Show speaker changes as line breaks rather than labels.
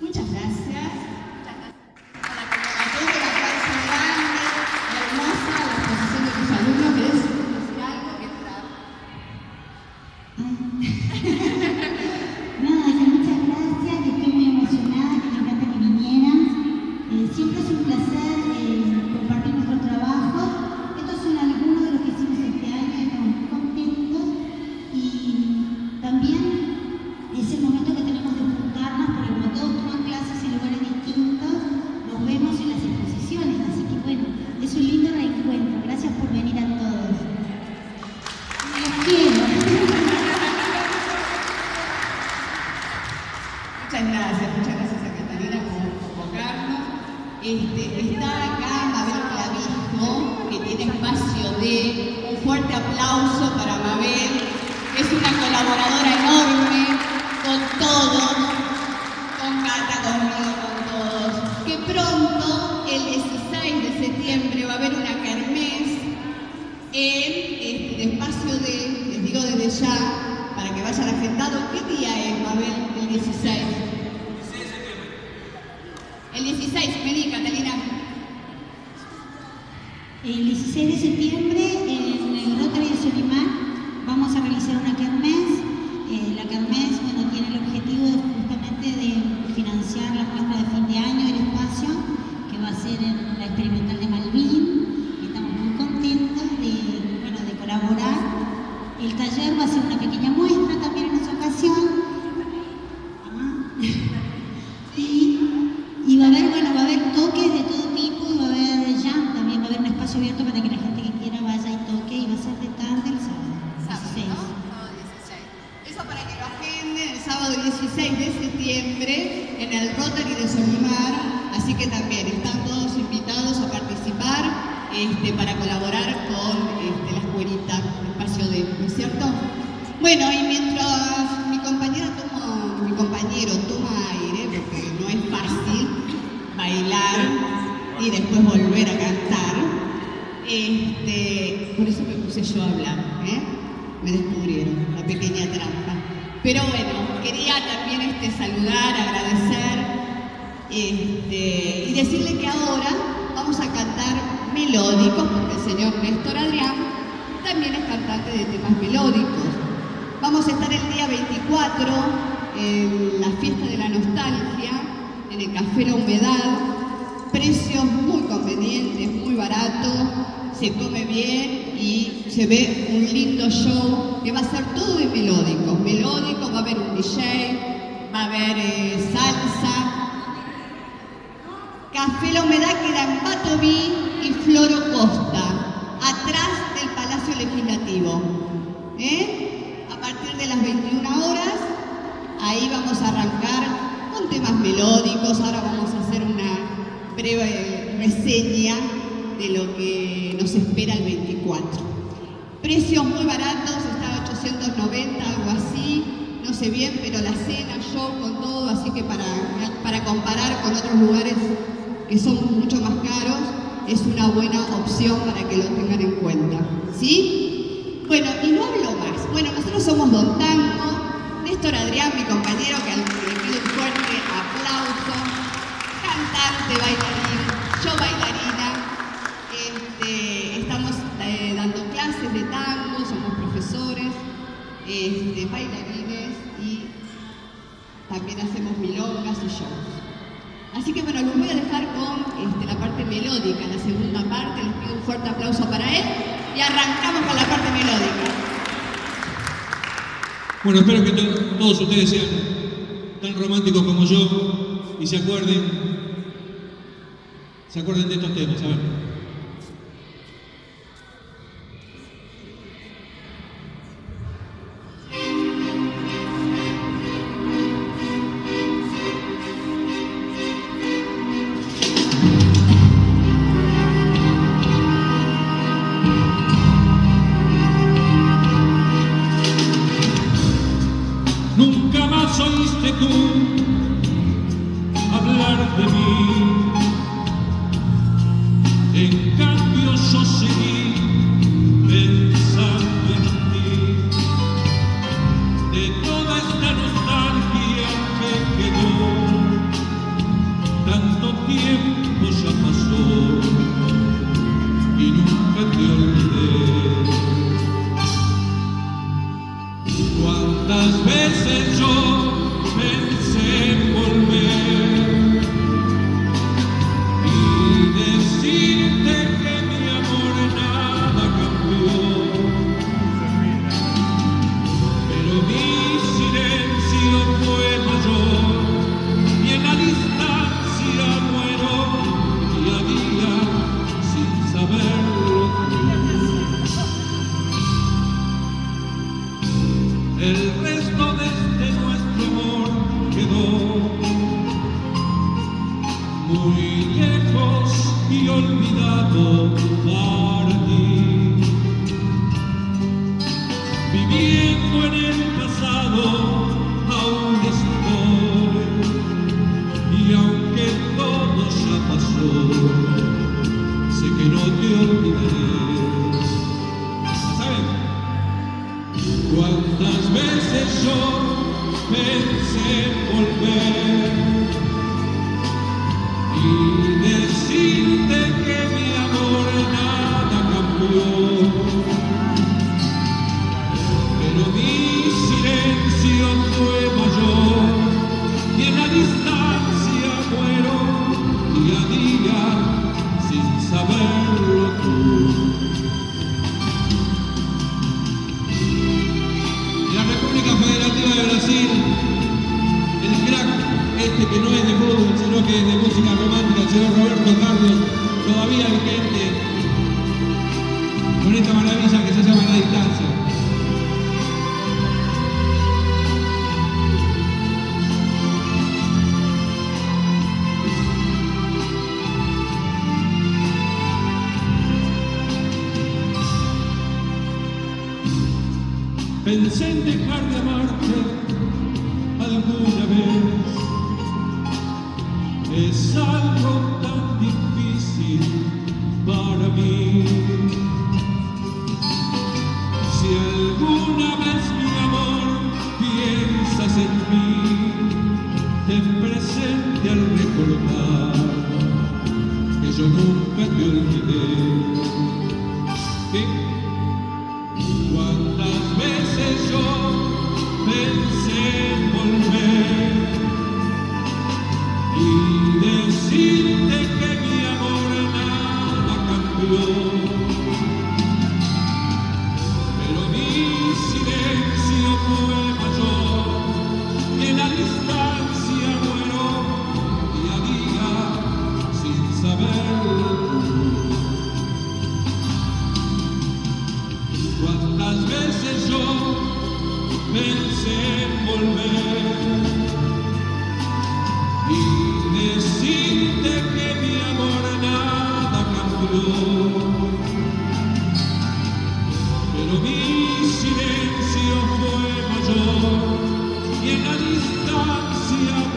Muchas gracias. Está acá Mabel Clavijo, que tiene espacio de un fuerte aplauso para Mabel, que es una colaboradora enorme con todos, con Cata, conmigo, con todos. Que pronto, el 16 de septiembre, va a haber una kermés en este, el espacio de, les digo desde ya, para que vayan agendado, ¿qué día es, Mabel? El 16. El 16, me di.
El 16 de septiembre en el Rotary de Solimar vamos a realizar una kermés. Eh, la kermés tiene el objetivo justamente de financiar la muestra de fin de año del espacio, que va a ser en la experimental de Malvin. Estamos muy contentos de, bueno, de colaborar. El taller va a ser una pequeña muestra sábado 16
de septiembre en el Rotary de Solimar. Así que también están todos invitados a participar este, para colaborar con este, la escuelita, el espacio de, ¿no es cierto? Bueno, y mientras mi compañera toma, mi compañero toma aire, porque no es fácil bailar y después volver a cantar, este, por eso me puse yo a hablar, ¿eh? Me descubrieron, la pequeña trampa. Pero bueno, también este, saludar, agradecer este, y decirle que ahora vamos a cantar melódicos, porque el señor Néstor Adrián también es cantante de temas melódicos. Vamos a estar el día 24 en la fiesta de la nostalgia, en el Café La Humedad. Precios muy convenientes, muy baratos, se come bien y se ve un lindo show que va a ser todo de melódico. Melódico, va a haber un DJ, va a haber eh, salsa. Café La Humedad queda en Patoví y Floro Costa, atrás del Palacio Legislativo. ¿Eh? A partir de las 21 horas, ahí vamos a arrancar con temas melódicos. Ahora vamos a hacer una breve reseña de lo que Precios muy baratos, está a 890, algo así. No sé bien, pero la cena, show, con todo, así que para, para comparar con otros lugares que son mucho más caros, es una buena opción para que lo tengan en cuenta. ¿Sí? Bueno, y no hablo más. Bueno, nosotros somos Don Tango, Néstor Adrián, mi compañero, que le pido un fuerte aplauso, cantante, bailarín, este, bailarines y también hacemos milongas y shows. Así que bueno, los voy a dejar con este, la parte melódica, la segunda parte. Les pido un fuerte aplauso para él y arrancamos con la parte melódica.
Bueno, espero que to- todos ustedes sean tan románticos como yo y se acuerden, se acuerden de estos temas, a ver. de tú hablar de mí. En cambio yo seguí pensando en ti. De toda esta nostalgia que quedó, tanto tiempo ya pasó y nunca te olvidé. Cuántas veces yo volver olvidado tu. pensé en dejar de amarte alguna vez. Es algo tan difícil para mí. Si alguna vez mi amor piensas en mí, ten presente al recordar que yo nunca te olvidé. Que Pensé en volver y decirte que mi amor nada cambió. Pero mi silencio fue mayor que la distancia muero y la vida sin saber. ¿Cuántas veces yo pensé? Y me siente que mi amor nada cambió, pero mi silencio fue mayor y en la distancia.